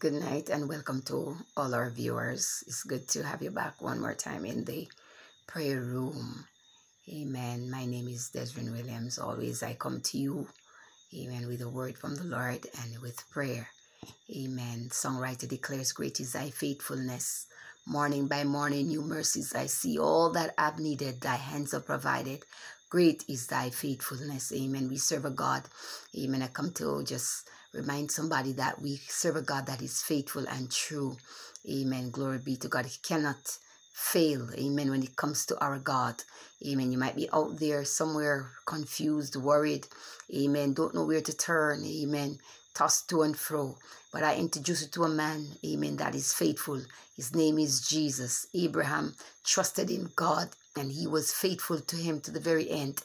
Good night and welcome to all our viewers. It's good to have you back one more time in the prayer room. Amen. My name is Desrene Williams. Always I come to you, amen, with a word from the Lord and with prayer. Amen. Songwriter declares, Great is thy faithfulness. Morning by morning, new mercies I see. All that I've needed, thy hands have provided. Great is thy faithfulness. Amen. We serve a God. Amen. I come to just remind somebody that we serve a God that is faithful and true. Amen. Glory be to God. He cannot fail. Amen. When it comes to our God. Amen. You might be out there somewhere confused, worried. Amen. Don't know where to turn. Amen. Tossed to and fro. But I introduce you to a man, amen, that is faithful. His name is Jesus. Abraham trusted in God and he was faithful to him to the very end.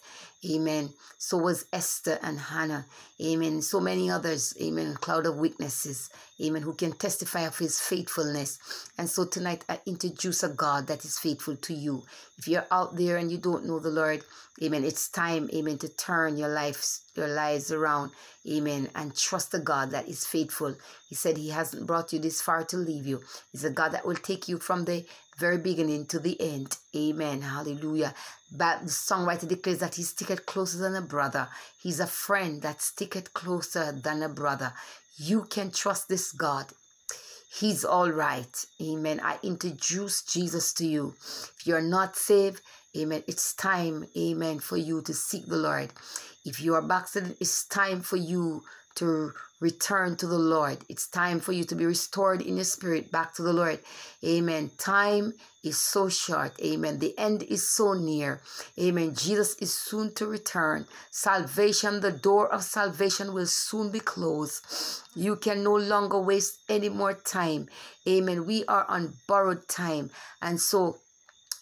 Amen. So was Esther and Hannah. Amen. So many others. Amen. Cloud of witnesses. Amen. Who can testify of his faithfulness. And so tonight I introduce a God that is faithful to you. If you're out there and you don't know the Lord, amen. It's time, amen, to turn your lives, your lives around. Amen. And trust the God that is faithful. He said he hasn't brought you this far to leave you. He's a God that will take you from the very beginning to the end. Amen. Hallelujah. But the songwriter declares that he's sticketh closer than a brother. He's a friend that sticketh closer than a brother. You can trust this God. He's all right. Amen. I introduce Jesus to you. If you're not saved, amen, it's time, amen, for you to seek the Lord. If you are backslidden, it's time for you to return to the Lord. It's time for you to be restored in your spirit back to the Lord. Amen. Time is so short. Amen. The end is so near. Amen. Jesus is soon to return. Salvation, the door of salvation will soon be closed. You can no longer waste any more time. Amen. We are on borrowed time. And so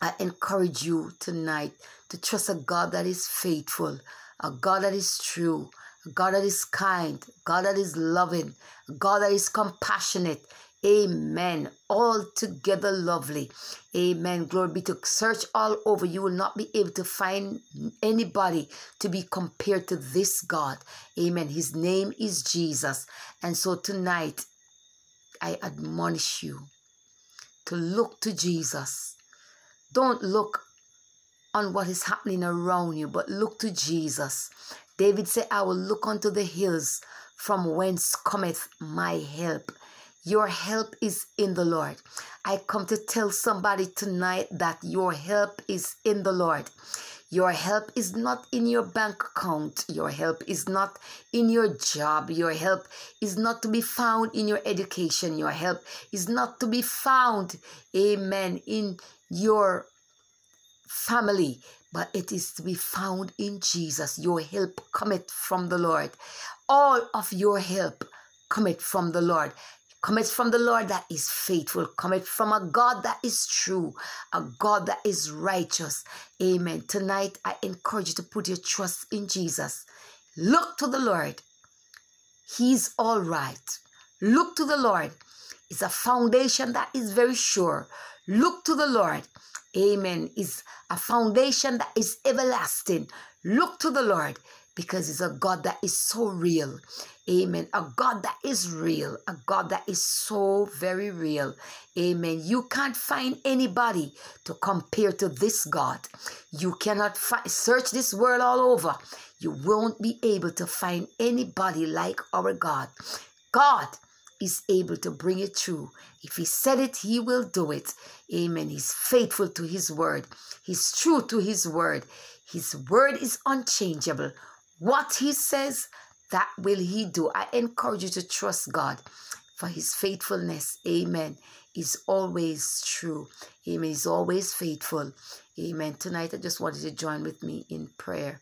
I encourage you tonight to trust a God that is faithful, a God that is true, God that is kind, God that is loving, God that is compassionate. Amen. Altogether lovely. Amen. Glory be to search all over. You will not be able to find anybody to be compared to this God. Amen. His name is Jesus. And so tonight, I admonish you to look to Jesus. Don't look on what is happening around you, but look to Jesus. David said, I will look unto the hills from whence cometh my help. Your help is in the Lord. I come to tell somebody tonight that your help is in the Lord. Your help is not in your bank account. Your help is not in your job. Your help is not to be found in your education. Your help is not to be found, amen, in your family but it is to be found in Jesus. Your help cometh from the Lord. All of your help cometh from the Lord. Cometh from the Lord that is faithful. Cometh from a God that is true. A God that is righteous. Amen. Tonight, I encourage you to put your trust in Jesus. Look to the Lord. He's all right. Look to the Lord. It's a foundation that is very sure. Look to the Lord. Amen. Is a foundation that is everlasting. Look to the Lord because He's a God that is so real. Amen. A God that is real. A God that is so very real. Amen. You can't find anybody to compare to this God. You cannot search this world all over. You won't be able to find anybody like our God. God is able to bring it true. If he said it, he will do it. Amen. He's faithful to his word. He's true to his word. His word is unchangeable. What he says, that will he do. I encourage you to trust God for his faithfulness. Amen. Is always true. Amen. He's always faithful. Amen. Tonight, I just wanted to join with me in prayer.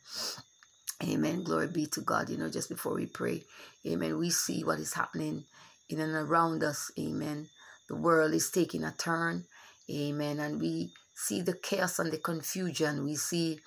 Amen. Glory be to God. You know, just before we pray, Amen. We see what is happening in and around us. Amen. The world is taking a turn. Amen. And we see the chaos and the confusion. We see,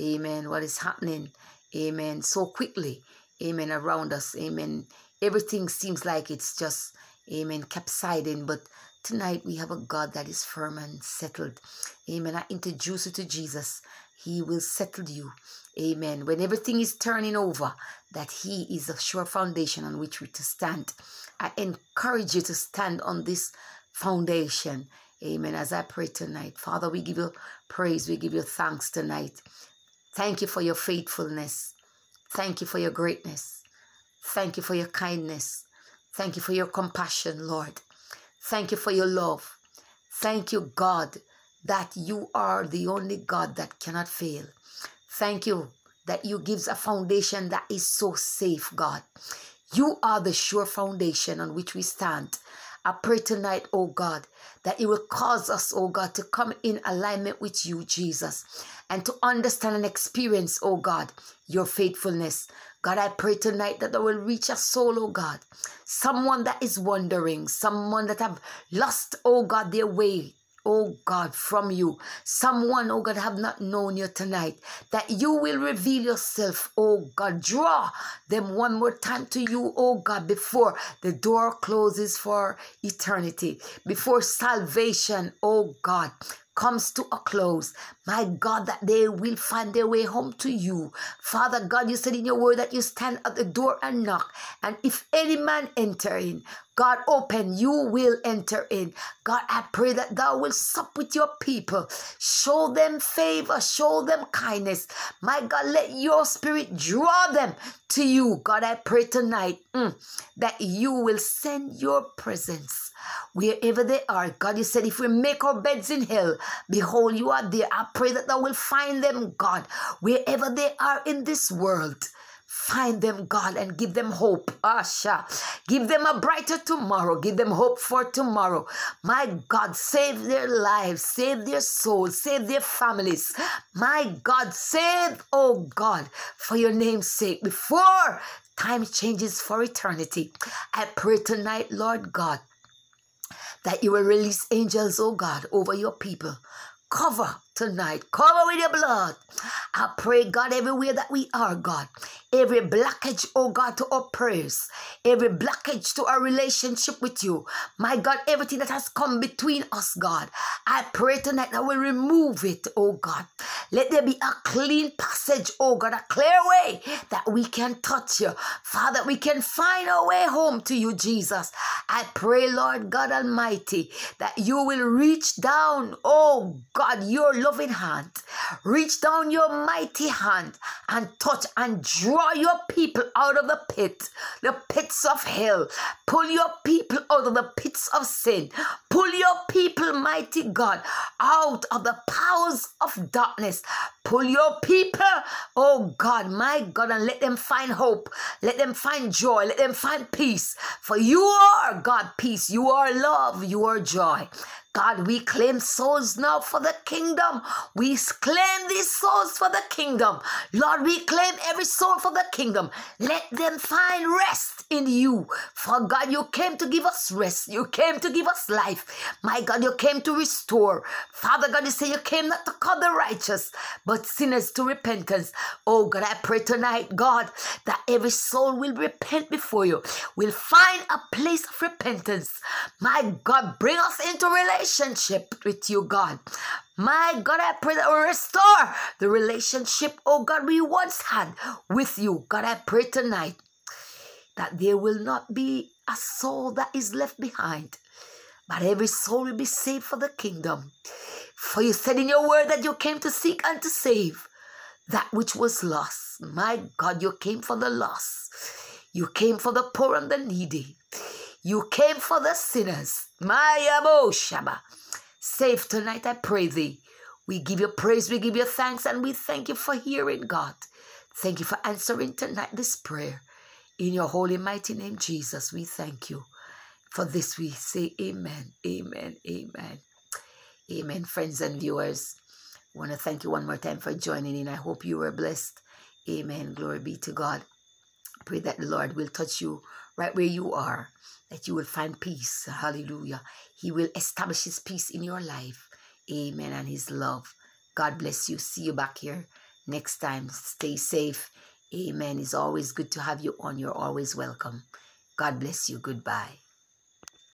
amen, what is happening. Amen. So quickly. Amen. Around us. Amen. Everything seems like it's just, amen, subsiding. But tonight we have a God that is firm and settled. Amen. I introduce you to Jesus. He will settle you. Amen. When everything is turning over, that He is a sure foundation on which we to stand. I encourage you to stand on this foundation. Amen. As I pray tonight, Father, we give you praise. We give you thanks tonight. Thank you for your faithfulness. Thank you for your greatness. Thank you for your kindness. Thank you for your compassion, Lord. Thank you for your love. Thank you, God, that you are the only God that cannot fail. Thank you that you gives a foundation that is so safe, God. You are the sure foundation on which we stand. I pray tonight, oh God, that it will cause us, oh God, to come in alignment with you, Jesus, and to understand and experience, oh God, your faithfulness. God, I pray tonight that I will reach a soul, oh God, someone that is wandering, someone that have lost, oh God, their way oh God, from you. Someone, oh God, have not known you tonight. That you will reveal yourself, oh God. Draw them one more time to you, oh God, before the door closes for eternity. Before salvation, oh God comes to a close. My God, that they will find their way home to you. Father God, you said in your word that you stand at the door and knock. And if any man enter in, God, open, you will enter in. God, I pray that thou will sup with your people. Show them favor, show them kindness. My God, let your spirit draw them to you. God, I pray tonight mm, that you will send your presence wherever they are. God, you said if we make our beds in hell, behold, you are there. I pray that thou will find them, God, wherever they are in this world. Find them, God, and give them hope. Asha. Give them a brighter tomorrow. Give them hope for tomorrow. My God, save their lives, save their souls, save their families. My God, save, oh God, for your name's sake, before time changes for eternity. I pray tonight, Lord God, that you will release angels, oh God, over your people. Cover tonight. Cover with your blood. I pray, God, everywhere that we are, God, every blockage, oh God, to our prayers, every blockage to our relationship with you, my God, everything that has come between us, God, I pray tonight that we remove it, oh God. Let there be a clean passage, oh God, a clear way that we can touch you. Father, we can find our way home to you, Jesus. I pray, Lord God Almighty, that you will reach down, oh God, your loving hand. Reach down your mighty hand and touch and draw your people out of the pit, the pits of hell. Pull your people out of the pits of sin. Pull your people, mighty God, out of the powers of darkness. Pull your people, oh God, my God, and let them find hope. Let them find joy. Let them find peace. For you are God, peace. You are love. You are joy. God, we claim souls now for the kingdom. We claim these souls for the kingdom. Lord, we claim every soul for the kingdom. Let them find rest in you. For God, you came to give us rest. You came to give us life. My God, you came to restore. Father God, you say you came not to call the righteous, but sinners to repentance. Oh God, I pray tonight, God, that every soul will repent before you, will find a place of repentance. My God, bring us into relationship relationship with you, God. My God, I pray that restore the relationship, oh God, we once had with you. God, I pray tonight that there will not be a soul that is left behind, but every soul will be saved for the kingdom. For you said in your word that you came to seek and to save that which was lost. My God, you came for the lost. You came for the poor and the needy. You came for the sinners. Mayabo Shaba. Save tonight, I pray thee. We give you praise, we give you thanks, and we thank you for hearing, God. Thank you for answering tonight this prayer. In your holy, mighty name, Jesus, we thank you. For this we say amen, amen, amen. Amen, friends and viewers. I want to thank you one more time for joining in. I hope you were blessed. Amen. Glory be to God. Pray that the Lord will touch you right where you are that you will find peace. Hallelujah. He will establish his peace in your life. Amen. And his love. God bless you. See you back here next time. Stay safe. Amen. It's always good to have you on. You're always welcome. God bless you. Goodbye.